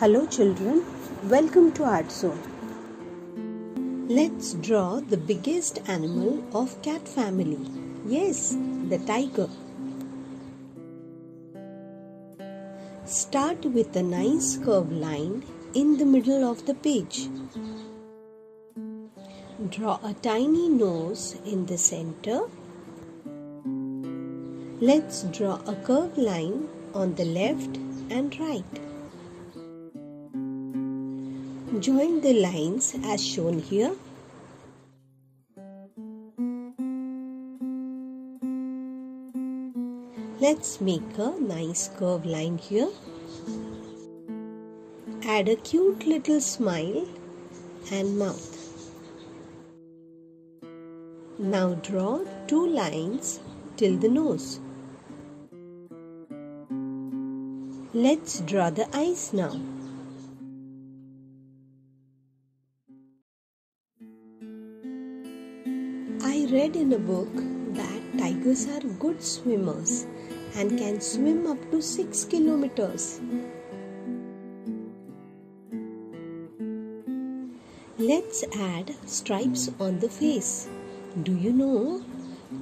Hello children, welcome to Art Zone. Let's draw the biggest animal of cat family. Yes, the tiger. Start with a nice curved line in the middle of the page. Draw a tiny nose in the center. Let's draw a curved line on the left and right. Join the lines as shown here. Let's make a nice curved line here. Add a cute little smile and mouth. Now draw two lines till the nose. Let's draw the eyes now. Read in a book that tigers are good swimmers and can swim up to 6 kilometers. Let's add stripes on the face. Do you know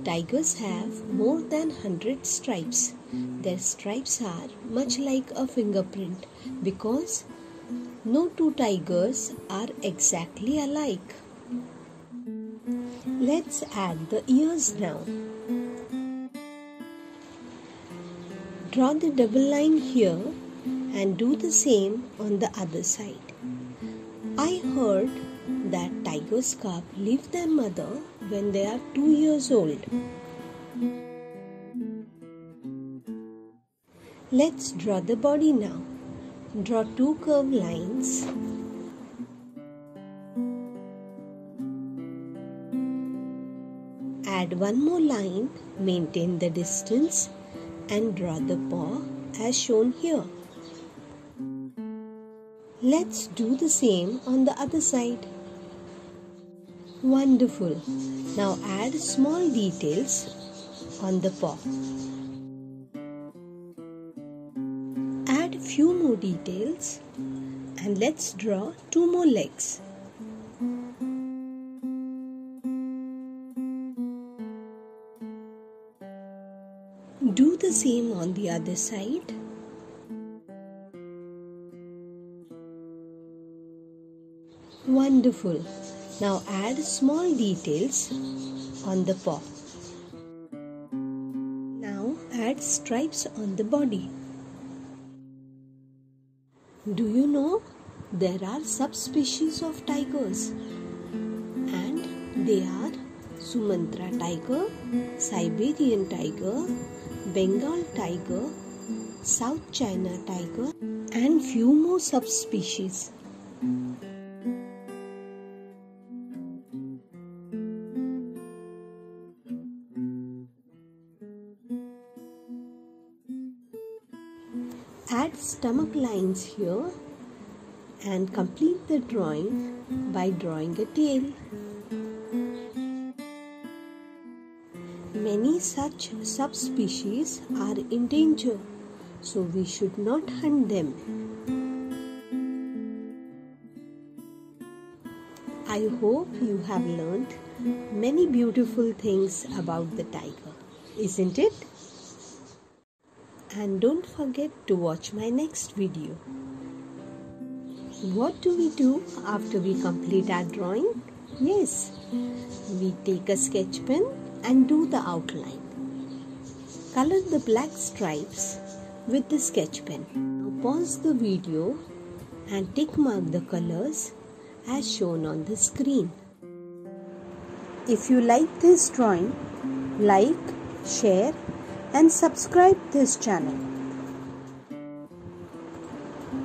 tigers have more than 100 stripes? Their stripes are much like a fingerprint because no two tigers are exactly alike. Let's add the ears now. Draw the double line here and do the same on the other side. I heard that tiger cub leave their mother when they are 2 years old. Let's draw the body now. Draw two curved lines. Add one more line, maintain the distance and draw the paw as shown here. Let's do the same on the other side. Wonderful. Now add small details on the paw. Add few more details and let's draw two more legs. Do the same on the other side. Wonderful. Now add small details on the paw. Now add stripes on the body. Do you know there are subspecies of tigers? And they are Sumatra tiger, Siberian tiger, Bengal tiger, South China tiger, and few more subspecies. Add stomach lines here and complete the drawing by drawing a tail. Many such subspecies are in danger, so we should not hunt them. I hope you have learned many beautiful things about the tiger, isn't it? And don't forget to watch my next video. What do we do after we complete our drawing? Yes, we take a sketch pen and do the outline. Color the black stripes with the sketch pen. Now pause the video and tick mark the colors as shown on the screen. If you like this drawing, like, share and subscribe this channel.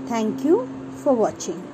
Thank you for watching.